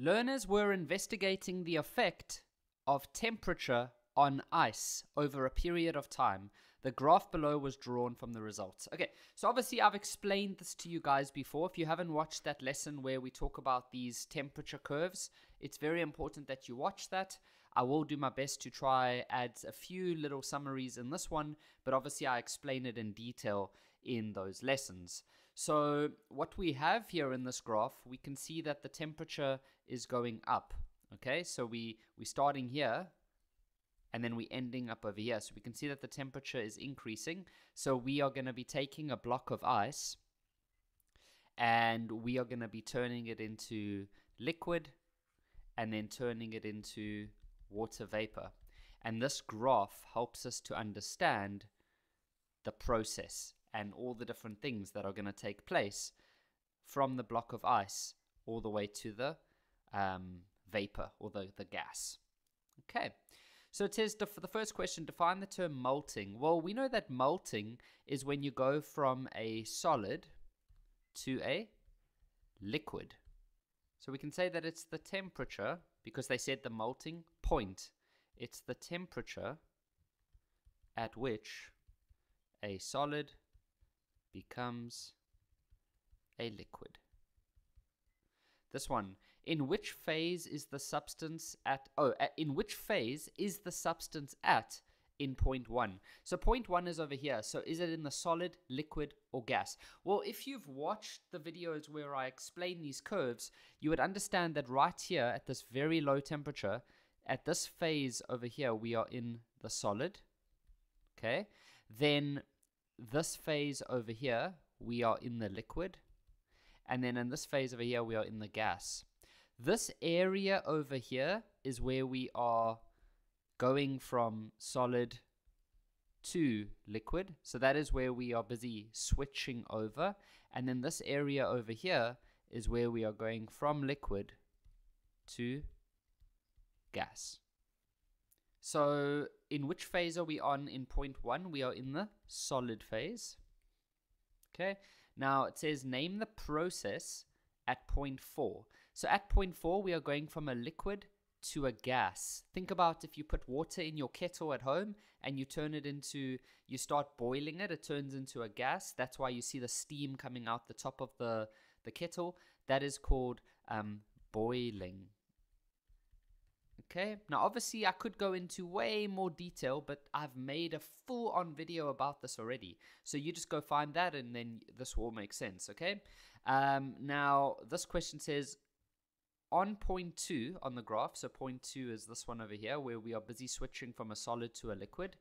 Learners were investigating the effect of temperature on ice over a period of time. The graph below was drawn from the results. Okay, so obviously I've explained this to you guys before. If you haven't watched that lesson where we talk about these temperature curves, it's very important that you watch that. I will do my best to try add a few little summaries in this one, but obviously I explain it in detail in those lessons. So what we have here in this graph, we can see that the temperature is going up. Okay, so we we starting here and then we ending up over here. So we can see that the temperature is increasing. So we are going to be taking a block of ice and we are going to be turning it into liquid and then turning it into water vapor. And this graph helps us to understand the process and all the different things that are going to take place from the block of ice all the way to the um, vapor or the, the gas. Okay. So it says for the first question, define the term melting. Well, we know that melting is when you go from a solid to a liquid. So we can say that it's the temperature, because they said the melting point. It's the temperature at which a solid becomes a liquid. This one, in which phase is the substance at, oh, in which phase is the substance at in point one? So point one is over here. So is it in the solid, liquid, or gas? Well, if you've watched the videos where I explain these curves, you would understand that right here at this very low temperature, at this phase over here, we are in the solid. Okay. Then this phase over here, we are in the liquid. And then in this phase over here, we are in the gas. This area over here is where we are going from solid to liquid. So that is where we are busy switching over. And then this area over here is where we are going from liquid to gas. So in which phase are we on in point one? We are in the solid phase. Okay. Now it says name the process at point four. So at point four, we are going from a liquid to a gas. Think about if you put water in your kettle at home and you turn it into, you start boiling it, it turns into a gas. That's why you see the steam coming out the top of the, the kettle. That is called um, boiling. Okay, now obviously I could go into way more detail, but I've made a full on video about this already. So you just go find that and then this will make sense, okay? Um, now, this question says on point two on the graph, so point two is this one over here, where we are busy switching from a solid to a liquid.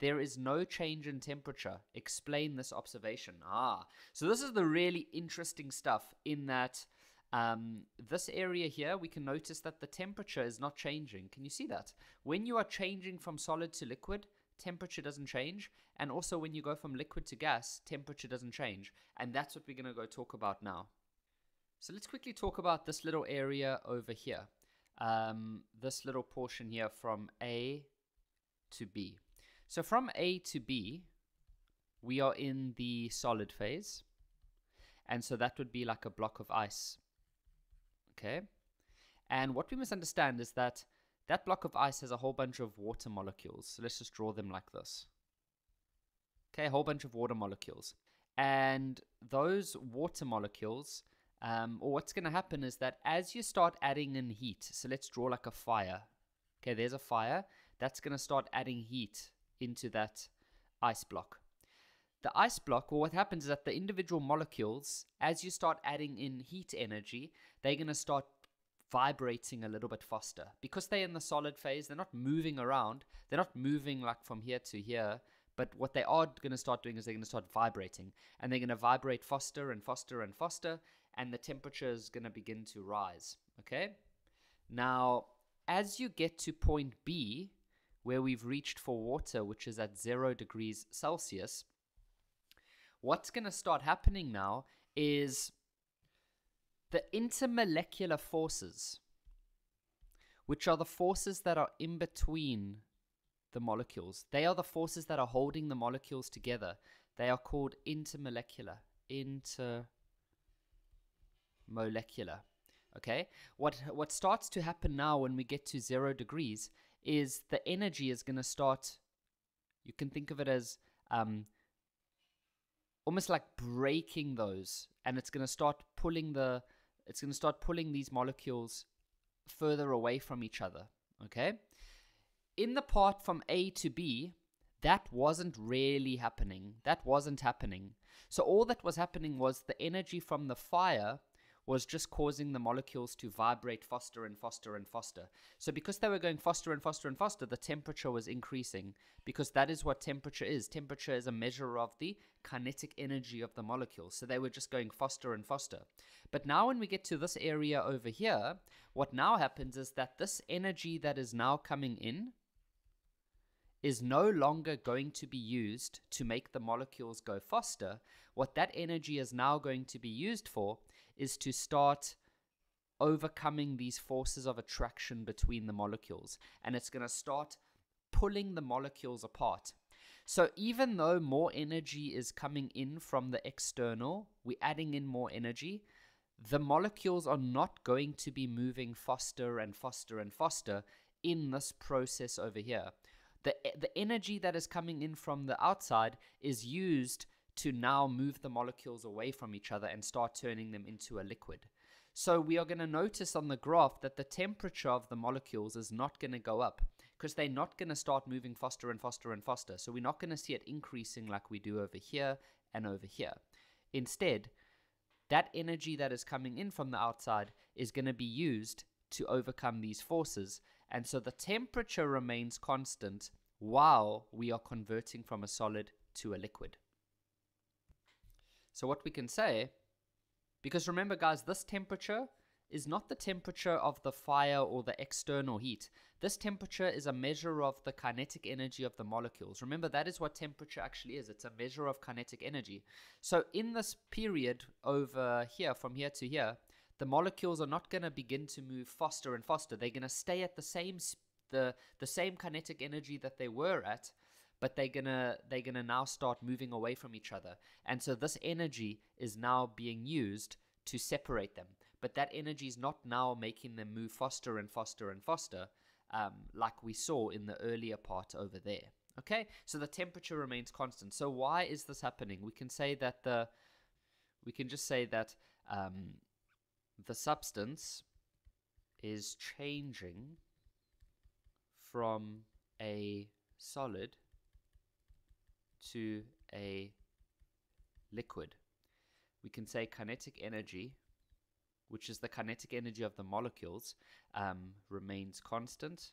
There is no change in temperature. Explain this observation. Ah, so this is the really interesting stuff in that um, this area here, we can notice that the temperature is not changing. Can you see that? When you are changing from solid to liquid, temperature doesn't change. And also when you go from liquid to gas, temperature doesn't change. And that's what we're going to go talk about now. So let's quickly talk about this little area over here. Um, this little portion here from A to B. So from A to B, we are in the solid phase. And so that would be like a block of ice. Okay. And what we must understand is that that block of ice has a whole bunch of water molecules. So let's just draw them like this. Okay, a whole bunch of water molecules. And those water molecules um, or what's going to happen is that as you start adding in heat, so let's draw like a fire. Okay, there's a fire. That's going to start adding heat into that ice block. The ice block, well, what happens is that the individual molecules, as you start adding in heat energy, they're going to start vibrating a little bit faster. Because they're in the solid phase, they're not moving around. They're not moving like from here to here. But what they are going to start doing is they're going to start vibrating. And they're going to vibrate faster and faster and faster and the temperature is going to begin to rise. Okay? Now, as you get to point B, where we've reached for water, which is at zero degrees Celsius, what's going to start happening now is the intermolecular forces, which are the forces that are in between the molecules. They are the forces that are holding the molecules together. They are called intermolecular. Intermolecular. Okay? What what starts to happen now when we get to 0 degrees is the energy is going to start you can think of it as um, almost like breaking those and it's going to start pulling the it's going to start pulling these molecules further away from each other okay? In the part from a to b that wasn't really happening. That wasn't happening. So all that was happening was the energy from the fire was just causing the molecules to vibrate faster and faster and faster. So because they were going faster and faster and faster, the temperature was increasing because that is what temperature is. Temperature is a measure of the kinetic energy of the molecules. So they were just going faster and faster. But now when we get to this area over here, what now happens is that this energy that is now coming in is no longer going to be used to make the molecules go faster. What that energy is now going to be used for is to start overcoming these forces of attraction between the molecules. And it's going to start pulling the molecules apart. So even though more energy is coming in from the external, we're adding in more energy, the molecules are not going to be moving faster and faster and faster in this process over here. The, the energy that is coming in from the outside is used to now move the molecules away from each other and start turning them into a liquid. So we are going to notice on the graph that the temperature of the molecules is not going to go up because they're not going to start moving faster and faster and faster. So we're not going to see it increasing like we do over here and over here. Instead, that energy that is coming in from the outside is going to be used to overcome these forces. And so the temperature remains constant while we are converting from a solid to a liquid. So what we can say, because remember guys, this temperature is not the temperature of the fire or the external heat. This temperature is a measure of the kinetic energy of the molecules. Remember, that is what temperature actually is. It's a measure of kinetic energy. So in this period over here, from here to here, the molecules are not going to begin to move faster and faster. They're going to stay at the same the the same kinetic energy that they were at, but they're gonna they're gonna now start moving away from each other. And so this energy is now being used to separate them. But that energy is not now making them move faster and faster and faster um, like we saw in the earlier part over there. Okay? So the temperature remains constant. So why is this happening? We can say that the we can just say that um, the substance is changing from a solid to a liquid, we can say kinetic energy, which is the kinetic energy of the molecules, um, remains constant.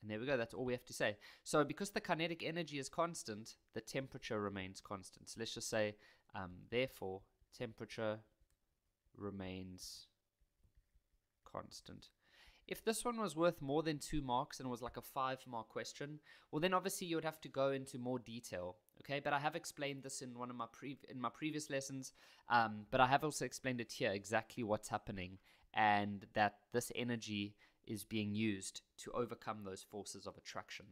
And there we go, that's all we have to say. So because the kinetic energy is constant, the temperature remains constant. So let's just say, um, therefore, temperature remains constant. If this one was worth more than two marks and was like a five mark question, well then obviously you would have to go into more detail. Okay, but I have explained this in one of my pre- in my previous lessons, um, but I have also explained it here exactly what's happening and that this energy is being used to overcome those forces of attraction.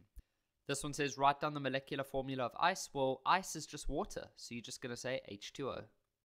This one says write down the molecular formula of ice. Well, ice is just water, so you're just going to say H2O.